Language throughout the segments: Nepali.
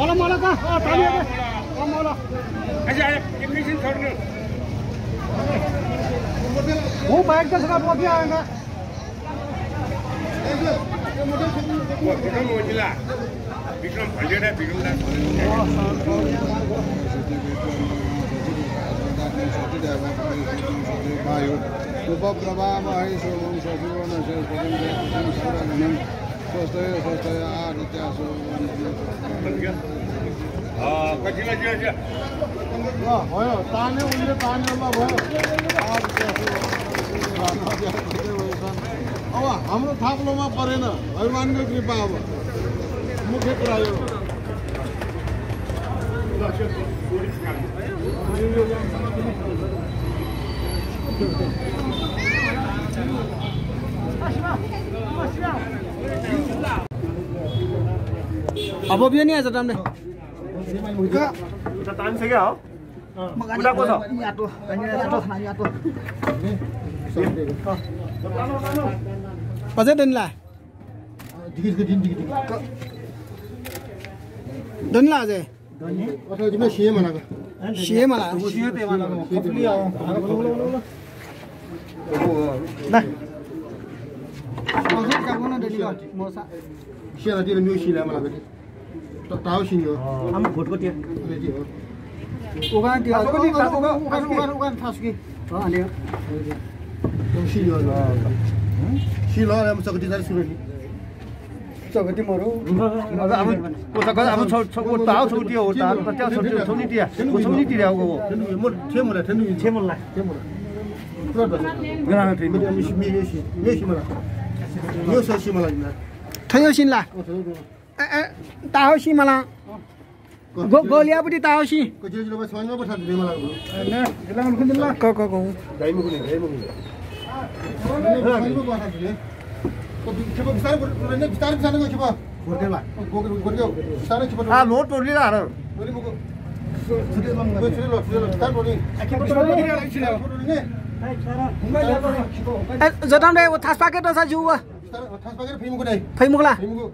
मोला मोला का? हाँ ताली आ गए मौला। अच्छा एप्लीकेशन छोड़ दो वो बैठ का सर पहुँच आएगा विक्रम मोजिला। विक्रम हंड्रेड है विक्रम दास सुबह प्रभा स्वस्तय स्वस्तय आदित्यासो कतिलाई जियो भयो तान्यो उनले तान्योमा भयो अब हाम्रो थाप्लोमा परेन भगवान्को कृपा अब मुख्य कुरा यो अब बियो হ'ব বিয়া নি আছে তাৰমানে টাইম চাগে আৰু পাছে দনলা দনলা আছে সিয়ে মানা সিয়ে মানা নাই Siapa dia menyusul lah malam tadi? टाउ आम्मा भोटको त्यो उगा त्यो उगा उगा उगा थास्की हो हाल्यो सिलो अब चकटी सारी सुरु नि चौकटी मरौ अब अब कोता कोता अब छौ छौ त्यो हो त त्यो छौ छौ नि तिया छौ नि तिया हो म थिएँ मलाई थिएँ नि छे मलाई थिएँ मलाई ग्राना ट्रेन मिस मेरो सि मेरो सि मलाई यो ससी मलाई थयो सिन्ला ए ए ताहोसी मलाई गो गोलियापट्टि ताहोसी कति जिल्लामा छ भने पठाएको दिए मलाई क क क गाईमा कुनै गाईमा कुनै गाईमा पठाएको दिए बिस्तारै बिस्तारै बिस्तारै बिस्तारै गयो खेप गोर्खेला गोर्खे बिस्तारै खेप आ लोट टोली र हार ए जटामले थास पाकेट छ जिउ फैमुकला ओसाम चाहिँ केउला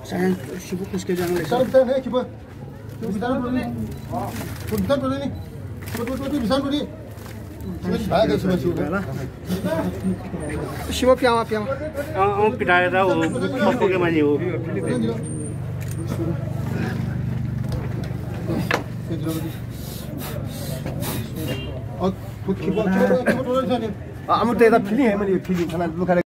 हो बोल लाउ पटी चोट आयो शिव कुसके जानु शिव प्यामा प्यामा पिटाएर हो पक्को मान्छे हो आम त यता फिलिङ हेम नि फिलिङ खाना लुखाले